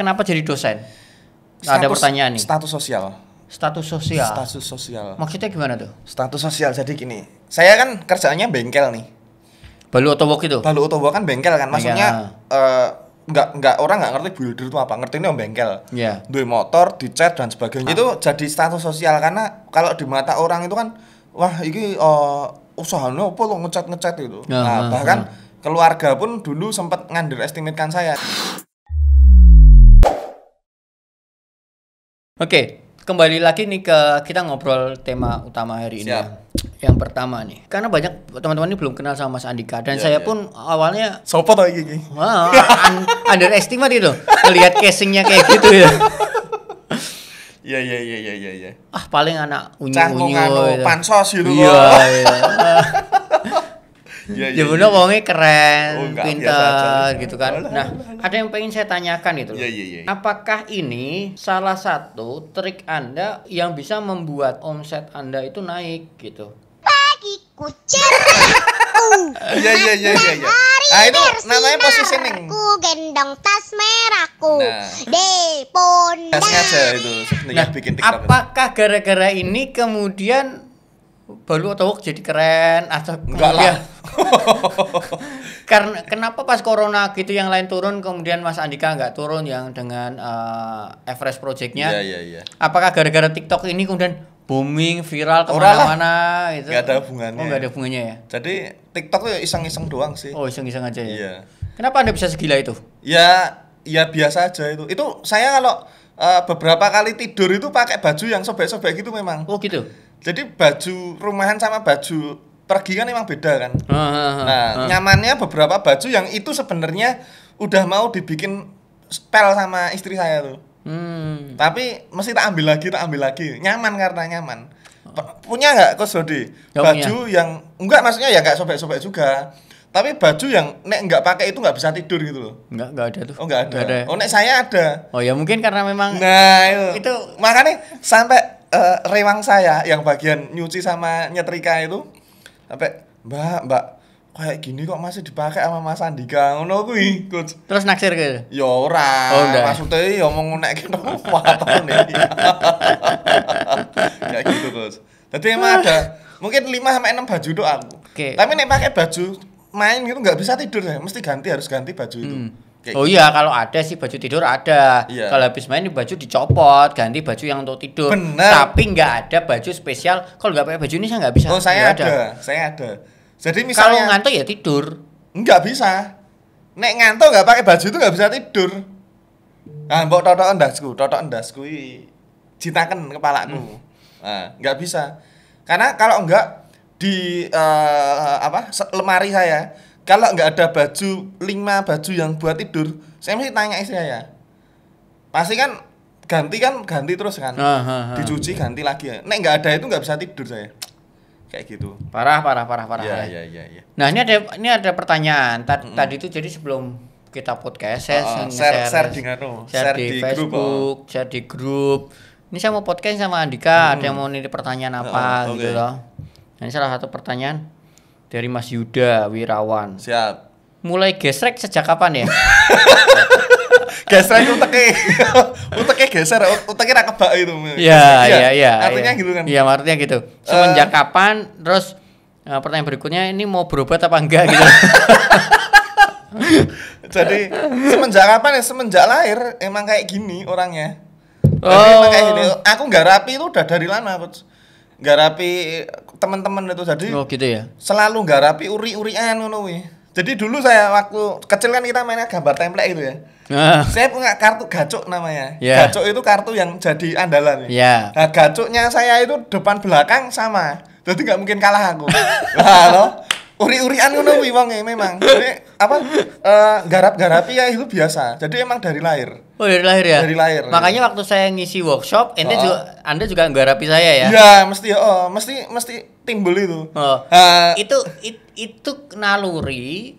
kenapa jadi dosen? Ada Status- pertanyaan nih. Status sosial. Status sosial. Status sosial. Maksudnya gimana tuh? Status sosial jadi gini. Saya kan kerjaannya bengkel nih. Balu wok itu? Lalu Otobo kan bengkel kan. Maksudnya eh, nggak nggak orang nggak ngerti builder itu apa. Ngerti ini bengkel. Iya. Duit motor, dicat dan sebagainya. Itu jadi status sosial karena kalau di mata orang itu kan wah ini eh, usahanya apa lo ngecat-ngecat itu. Ya, nah, ha, bahkan keluarga pun dulu sempat underestimatekan saya. Oke, kembali lagi nih ke kita ngobrol tema utama hari ini. Siap. ya. Yang pertama nih, karena banyak teman-teman ini belum kenal sama Mas Andika dan Iya, saya iya. pun awalnya Sopo tau iki? iki? wah, un- underestimate itu, melihat casingnya kayak gitu ya. Iya iya iya iya iya iya. Ah paling anak unyu Cah mau unyu. nganu pansos gitu Iya, kok. Iya. Iya Ya bener wongnya keren, Oh, enggak, biasa pintar aja. gitu kan. Alah, Nah, ada yang pengen saya tanyakan itu. loh. Iya, iya, iya. Apakah ini salah satu trik Anda yang bisa membuat omset Anda itu naik gitu? Pagiku cerahku Iya iya iya iya iya. Ah itu namanya positioning. Ku gendong tas merahku Nah. Nggak sengaja itu Nah, bikin TikTok. apakah gara-gara ini kemudian balu atau Wok jadi keren atau Enggak lah. karena kenapa pas corona gitu yang lain turun kemudian Mas Andika nggak turun yang dengan eh, Everest Projectnya? Iya iya iya. Apakah gara-gara TikTok ini kemudian booming viral ke mana-mana gitu? Nggak ada hubungannya. Oh ada hubungannya ya? Jadi TikTok tuh iseng-iseng doang sih. Oh iseng-iseng aja ya? Iya. Kenapa anda bisa segila itu? Ya ya biasa aja itu. Itu saya kalau eh, beberapa kali tidur itu pakai baju yang sobek-sobek gitu memang. Oh gitu? Jadi baju rumahan sama baju pergi kan memang beda kan. Ah, ah, ah, Nah, ah. nyamannya beberapa baju yang itu sebenarnya udah mau dibikin spell sama istri saya tuh. Hmm. Tapi mesti tak ambil lagi, tak ambil lagi. Nyaman karena nyaman. P- punya nggak Coach Dodi? Nggak Baju yang enggak maksudnya ya nggak sobek-sobek juga. Tapi baju yang nek nggak pakai itu nggak bisa tidur gitu loh. Enggak, enggak ada tuh. Oh nggak ada. Nggak ada. Oh nek saya ada. Oh ya mungkin karena memang Nah itu, Itu- makanya sampai eh, rewang saya yang bagian nyuci sama nyetrika itu sampai mbak mbak kayak gini kok masih dipakai sama Mas Andika? Ngono kuwi coach. Terus naksir gitu. ya ora Oh, enggak ya? maksudnya ya mau nek gitu waton nih kayak gitu coach. Jadi emang ada mungkin 5 sampai 6 baju doang aku. Oke. tapi nek pakai baju main gitu nggak bisa tidur saya mesti ganti harus ganti baju itu Kayak Oh iya, kalau ada sih baju tidur ada. Iya. Kalau habis main baju dicopot, ganti baju yang untuk tidur. Bener. Tapi nggak ada baju spesial. Kalau nggak pakai baju ini saya nggak bisa. Oh saya Nggak ada. saya ada. Jadi Kalau misalnya ngantuk ya tidur. nggak bisa. Nek ngantuk nggak pakai baju itu nggak bisa tidur. Nah, mbok totok endasku, totok endasku iki jitaken kepalaku. Hmm. Nah, nggak bisa. Karena kalau enggak di eh, apa lemari saya, kalau nggak ada baju lima baju yang buat tidur, saya mesti tanya istri saya. Pasti kan ganti kan ganti terus kan. Ah, ah, ah. Dicuci ganti lagi ya. Nek nggak ada itu nggak bisa tidur saya. Kayak gitu. Parah, parah, parah, parah. Iya, ya. iya, iya, iya. Nah ini ada ini ada pertanyaan. Ta- Tadi itu jadi sebelum kita podcast saya Oh, nge-share- share- share di share, share di, di grup, Facebook, share di grup. Ini saya mau podcast sama Andika. Ada yang mau nitip pertanyaan apa Oh, gitu oke. loh. Nah, ini salah satu pertanyaan dari Mas Yuda Wirawan. Siap. Mulai gesrek sejak kapan ya? geser uteke uteke geser uteke ra kebak itu Iya, iya, iya. artinya iya. gitu kan Iya, artinya gitu. Semenjak kapan? Terus eh, pertanyaan berikutnya ini mau berobat apa enggak gitu? jadi semenjak kapan ya semenjak lahir emang kayak gini orangnya jadi Oh. emang kayak gini aku nggak rapi itu udah dari lama Coach. Nggak rapi teman-teman itu jadi oh gitu ya. selalu nggak rapi uri-urian ngono jadi dulu saya waktu kecil kan kita mainnya gambar template itu ya Nah, saya punya kartu gacok namanya Iya. gacok itu kartu yang jadi andalan Iya. Nah, gacoknya saya itu depan belakang sama. Jadi nggak mungkin kalah aku. Lo uri-urian ngono kuwi wonge memang. Jadi apa eh, garap-garapi ya itu biasa. Jadi emang dari lahir. Oh dari lahir ya? Dari lahir. Makanya waktu saya ngisi workshop, ente Oh. juga, anda juga nggarapi saya ya? Iya, mesti oh, mesti mesti timbul itu. Oh. Nah, itu it- itu naluri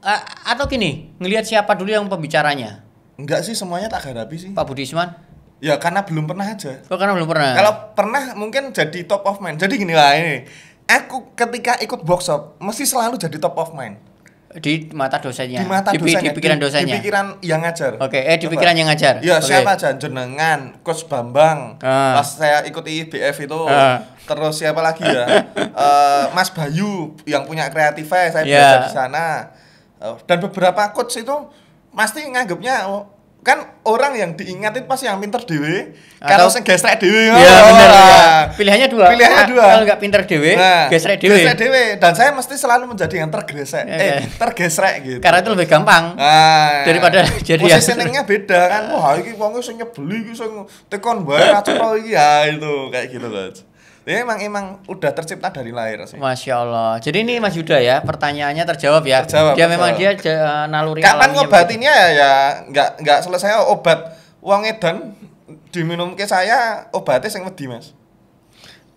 eh, atau gini ngelihat siapa dulu yang pembicaranya enggak sih semuanya tak garapi sih. Pak Budi Isman Ya karena belum pernah aja. oh karena belum pernah Kalau pernah mungkin jadi top of mind. Jadi gini lah ini. Aku ketika ikut workshop mesti selalu jadi top of mind. Di mata dosennya. di mata dosennya Di pikiran di- dosennya. di pikiran yang ngajar Oke, eh di Coba. pikiran yang ngajar. Iya, Oke. siapa aja? Jenengan, Coach Bambang. Ah. Pas saya ikuti IBF itu, Ah. terus siapa lagi ya? Eh, Mas Bayu yang punya kreatifnya, saya Iya. belajar di sana. Eh, dan beberapa coach itu pasti nganggapnya oh, kan orang yang diingat itu pasti yang pinter dewe, kalau sing gesrek dewe. Iya oh, benar ya. Pilihannya dua. Pilihannya Ah, dua. Kalau nggak pinter dewe, Nah, gesrek dewe. gesrek dewe. Dan saya mesti selalu menjadi yang tergesrek, Iya, eh iya. tergesrek gitu. Karena itu lebih gampang. Nah, Daripada jadi yang- positioningnya beda kan. Wah, iki wong sing nyebeli iki sing tekon bae ra iki ya itu kayak gitu loh. Jadi emang emang udah tercipta dari lahir sih. Masya Allah. Jadi ini Mas Yuda ya, pertanyaannya terjawab ya. Terjawab, dia memang dia ja- naluri Kapan ngobatinnya ya, ya nggak nggak selesai obat uang edan diminum ke saya obatnya sing wedi mas.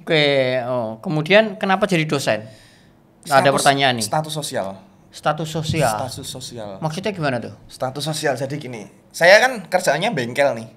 Oke, oh. kemudian kenapa jadi dosen? Ada Status- pertanyaan nih. Status sosial. Status sosial. Status sosial. Maksudnya gimana tuh? Status sosial jadi gini. Saya kan kerjaannya bengkel nih.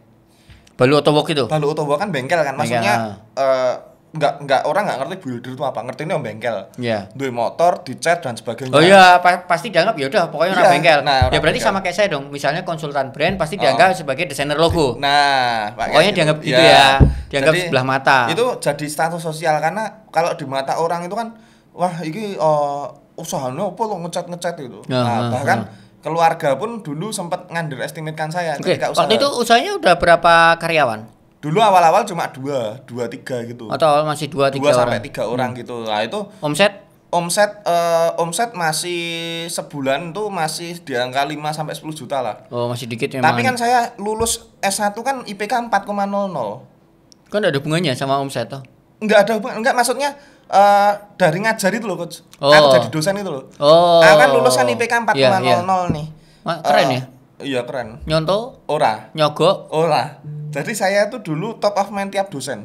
Balu walk itu? Lalu Otobo kan bengkel kan, Bengkel, maksudnya eh, nggak nggak orang nggak ngerti builder itu apa, ngerti ini om bengkel. Iya. Duit motor, dicat dan sebagainya. Oh iya, pa- pasti dianggap ya udah pokoknya orang Iya, bengkel. nah, orang ya berarti bengkel. sama kayak saya dong. Misalnya konsultan brand pasti Oh. dianggap sebagai desainer logo. Nah, Pokoknya dianggap gitu ya, dianggap sebelah mata. Itu jadi status sosial karena kalau di mata orang itu kan, wah ini eh, usahanya apa lo ngecat-ngecat itu. Ah, nah, ah, bahkan ah. keluarga pun dulu sempat underestimatekan saya Oke, ketika usaha. waktu itu usahanya udah berapa karyawan? Dulu awal-awal cuma dua, dua tiga gitu. Atau masih dua tiga dua orang? sampai tiga orang gitu. Nah itu Omset? omset eh, omset masih sebulan tuh masih di angka 5 sampai 10 juta lah. Oh masih dikit memang. Tapi kan saya lulus S1 kan IPK 4,00. kan ada hubungannya sama omset toh? Enggak ada hubungan, enggak maksudnya eh, dari ngajar itu loh coach. Oh. Aku jadi dosen itu loh. Oh. Aku kan lulus kan IPK 4,00 Iya, iya. nih. Wah, keren Eh, ya? Iya keren. Nyonto, Ora, nyogok, ora. Jadi saya tuh dulu top of mind tiap dosen.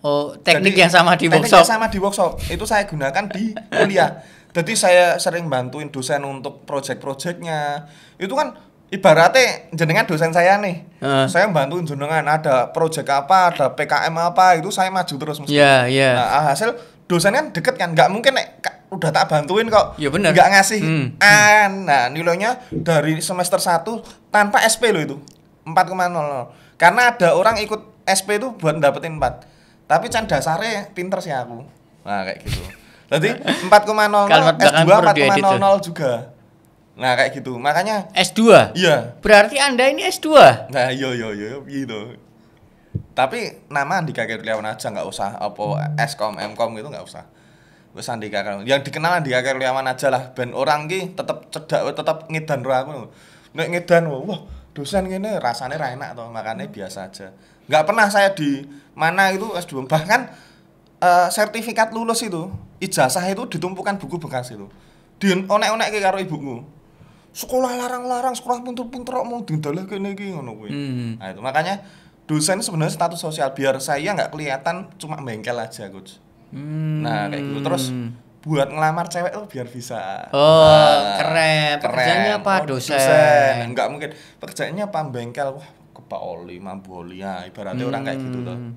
oh teknik Jadi, yang sama di teknik workshop. yang sama di workshop itu saya gunakan di kuliah jadi saya sering bantuin dosen untuk project-projectnya itu kan ibaratnya jenengan dosen saya nih Heeh. saya bantuin jenengan ada project apa ada PKM apa itu saya maju terus mesti Iya, iya. nah hasil dosen kan deket kan nggak mungkin nek udah tak bantuin kok Iya, bener. nggak ngasih Hmm. an nah nilainya dari semester 1 tanpa SP loh itu 4,00 karena ada orang ikut SP itu buat dapetin 4 tapi can dasarnya pinter sih aku nah kayak gitu jadi 4,00 Kalimat belakang S2 perlu diedit tuh. 4,00 juga nah kayak gitu makanya S2. iya Berarti Anda ini S2. nah iya iya iya gitu tapi nama Andika Kurniawan aja nggak usah. Apa Skom Mkom gitu nggak usah. Wis Andika Kurniawan yang dikenal Andika Kurniawan aja lah. Ben orang ki tetep cedak tetep ngedan ro aku nek ngedan wah dosen gini rasanya ra enak toh makanya biasa aja. Nggak pernah saya di mana itu S2 bahkan eh, sertifikat lulus itu ijazah itu ditumpukan buku bekas itu. Di onek-onek ke karo ibuku. Sekolah larang-larang sekolah pinter-pinter kok mau dindalah kene iki ngono kuwi. Hmm. nah itu. Makanya dosen sebenarnya status sosial biar saya nggak kelihatan cuma bengkel aja coach Hmm. nah kayak gitu terus buat ngelamar cewek tuh biar bisa Oh, Nah, keren. Pekerjaannya apa? Oh, Dosen. nggak mungkin pekerjaannya apa bengkel wah kepak oli mampu oli ya ibaratnya orang kayak gitu tuh Hmm.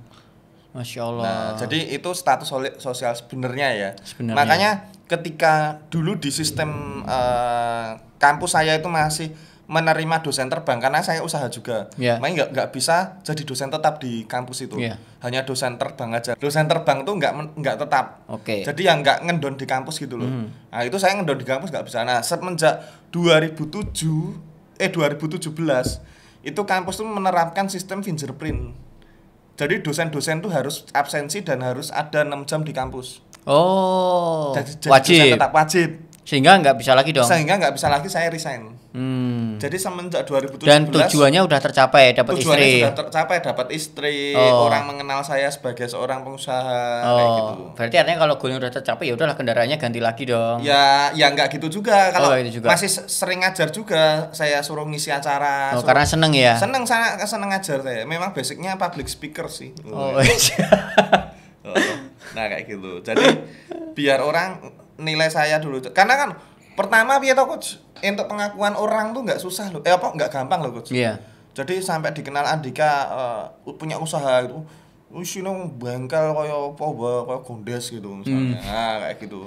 Masya Allah. Nah, jadi itu status sosial sebenarnya ya. Sebenarnya. Makanya ketika dulu di sistem eh, kampus saya itu masih menerima dosen terbang karena saya usaha juga. Iya. Makanya nggak nggak bisa jadi dosen tetap di kampus itu. Iya. Hanya dosen terbang aja. Dosen terbang tuh nggak nggak tetap. Oke. Jadi yang nggak ngendon di kampus gitu loh. Hmm. Nah, itu saya ngendon di kampus nggak bisa. Nah, semenjak 2007 eh 2017 itu kampus tuh menerapkan sistem fingerprint. Jadi dosen-dosen tuh harus absensi dan harus ada 6 jam di kampus. Oh, Jadi, jadi dosen wajib. tetap wajib. Sehingga nggak bisa lagi dong. Sehingga nggak bisa lagi saya resign. Hmm. Jadi semenjak 2017 Dan tujuannya udah tercapai, dapat tujuannya istri. sudah tercapai dapat istri, Oh. orang mengenal saya sebagai seorang pengusaha kayak gitu. Oh, berarti artinya kalau goalnya udah tercapai ya udahlah kendaraannya ganti lagi dong. Ya, ya nggak gitu juga. Kalau Oh, nggak gitu juga. masih se- sering ngajar juga, saya suruh ngisi acara. Oh, suruh- karena seneng ya. seneng sana seneng ngajar saya. Memang basicnya public speaker sih. Oh, Oh, nah kayak gitu. Jadi biar orang nilai saya dulu. Karena kan pertama piye to coach? Untuk pengakuan orang tuh nggak susah loh. Eh apa nggak gampang loh coach. Iya. Jadi sampai dikenal Andika eh, punya usaha itu. Wis ini bengkel kaya apa kaya gondes gitu misalnya. Hmm. Nah, kayak gitu.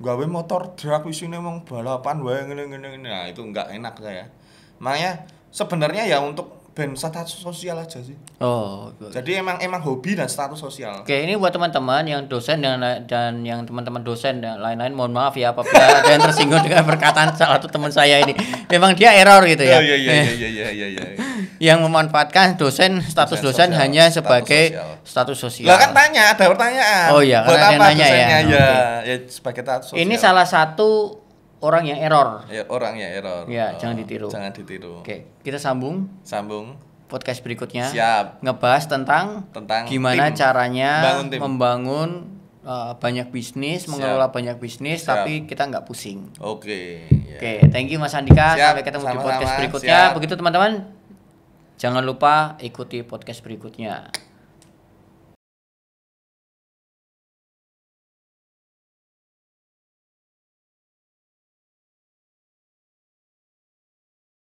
gawe motor drag isine mong balapan wae ngene ngene ngene. Nah, itu enggak enak saya. Makanya sebenarnya ya untuk ben status sosial aja sih. Oh. gitu. Jadi emang emang hobi dan status sosial. Oke, ini buat teman-teman yang dosen dan dan yang teman-teman dosen dan lain-lain mohon maaf ya apabila ada yang tersinggung dengan perkataan salah satu teman saya ini. Memang dia error gitu ya. Oh, iya iya iya iya iya iya. yang memanfaatkan dosen status Dosen dosen sosial, hanya sebagai status sosial. Lah kan tanya, ada pertanyaan. Oh iya, Buat ada yang apa nanya ya. dosennya? Oke. Ya, ya sebagai status sosial. Ini salah satu orang yang error. ya, orang ya error. Ya, jangan ditiru. Jangan ditiru. Oke, kita sambung Sambung podcast berikutnya. Siap. Ngebahas tentang Tentang gimana tim. caranya Bangun tim. membangun uh, banyak bisnis, mengelola banyak bisnis, Siap. tapi kita nggak pusing. Oke. ya. Oke, thank you Mas Andika. Siap, Sampai ketemu di sama-sama, podcast berikutnya. siap. Begitu teman-teman. Jangan lupa ikuti podcast berikutnya.